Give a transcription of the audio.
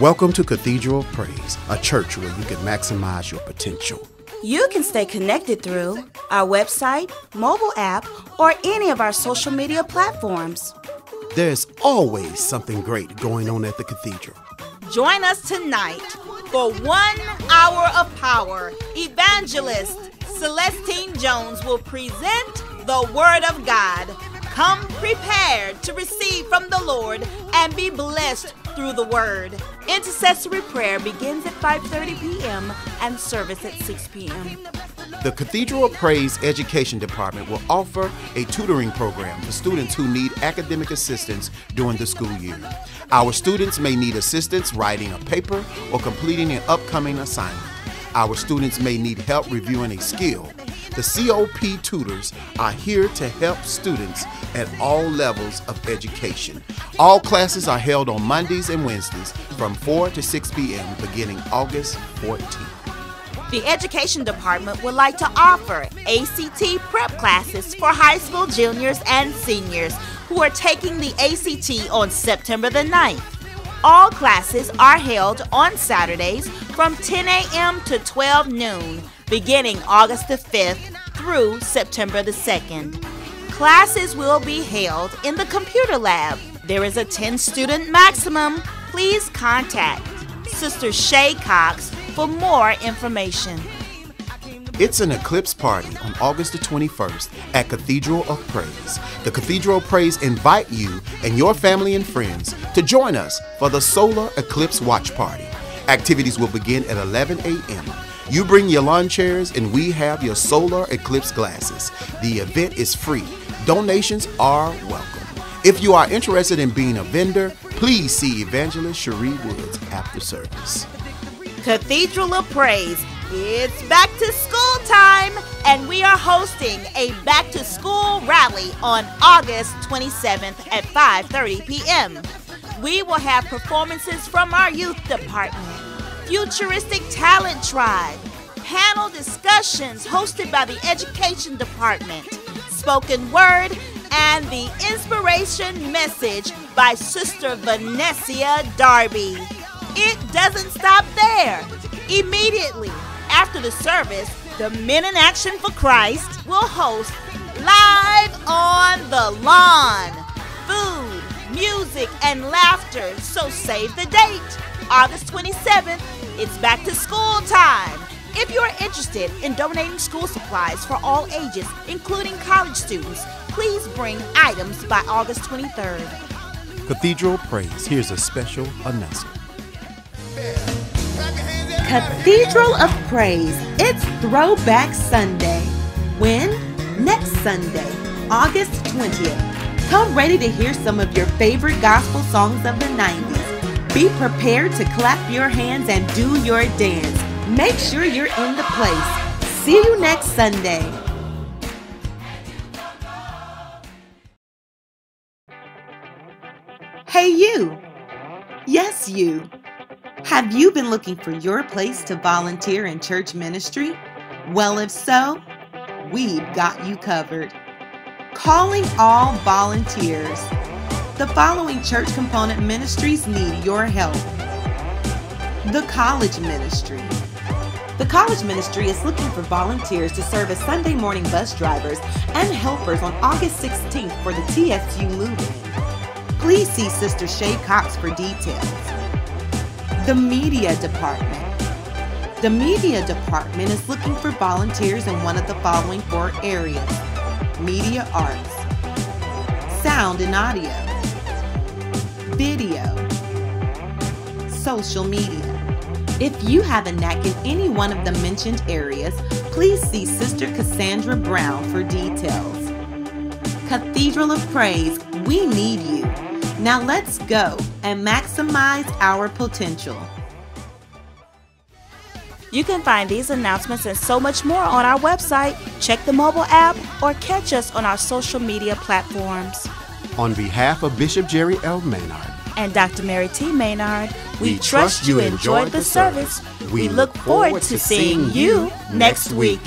Welcome to Cathedral of Praise, a church where you can maximize your potential. You can stay connected through our website, mobile app, or any of our social media platforms. There's always something great going on at the cathedral. Join us tonight for one hour of power. Evangelist Celestine Jones will present the Word of God. Come prepared to receive from the Lord and be blessed through the Word. Intercessory prayer begins at 5:30 p.m. and service at 6 p.m. The Cathedral of Praise Education Department will offer a tutoring program for students who need academic assistance during the school year. Our students may need assistance writing a paper or completing an upcoming assignment. Our students may need help reviewing a skill. The COP tutors are here to help students at all levels of education. All classes are held on Mondays and Wednesdays from 4 to 6 p.m. beginning August 14th. The Education Department would like to offer ACT prep classes for high school juniors and seniors who are taking the ACT on September the 9th. All classes are held on Saturdays from 10 a.m. to 12 noon, beginning August the 5th through September the 2nd. Classes will be held in the computer lab. There is a 10 student maximum. Please contact Sister Shay Cox for more information. It's an eclipse party on August the 21st at Cathedral of Praise. The Cathedral of Praise invite you and your family and friends to join us for the solar eclipse watch party. Activities will begin at 11 a.m. You bring your lawn chairs and we have your solar eclipse glasses. The event is free. Donations are welcome. If you are interested in being a vendor, please see Evangelist Cherie Woods after service. Cathedral of Praise. It's back to school time, and we are hosting a back to school rally on August 27th at 5:30 p.m. We will have performances from our youth department, futuristic talent tribe, panel discussions hosted by the education department, spoken word, and the inspiration message by Sister Vanessa Darby. It doesn't stop there. Immediately after the service, the Men in Action for Christ will host Live on the Lawn. Food, music, and laughter. So save the date. August 27th, it's back to school time. If you're interested in donating school supplies for all ages, including college students, please bring items by August 23rd. Cathedral Praise, here's a special announcement. Cathedral of Praise. It's Throwback Sunday. When? Next Sunday, August 20th. Come ready to hear some of your favorite gospel songs of the 90s. Be prepared to clap your hands and do your dance. Make sure you're in the place. See you next Sunday. Hey, you. Yes, you. Have you been looking for your place to volunteer in church ministry? Well, if so, we've got you covered. Calling all volunteers. The following church component ministries need your help. The College Ministry. The College Ministry is looking for volunteers to serve as Sunday morning bus drivers and helpers on August 16th for the TSU move-in. Please see Sister Shay Cox for details. The Media Department. The Media Department is looking for volunteers in one of the following four areas media arts, sound and audio, video, social media. If you have a knack in any one of the mentioned areas, please see Sister Cassandra Brown for details. Cathedral of Praise, we need you. Now let's go and maximize our potential. You can find these announcements and so much more on our website. Check the mobile app or catch us on our social media platforms. On behalf of Bishop Jerry L. Maynard and Dr. Mary T. Maynard, we, we trust you enjoyed the service. We look forward to seeing you next week.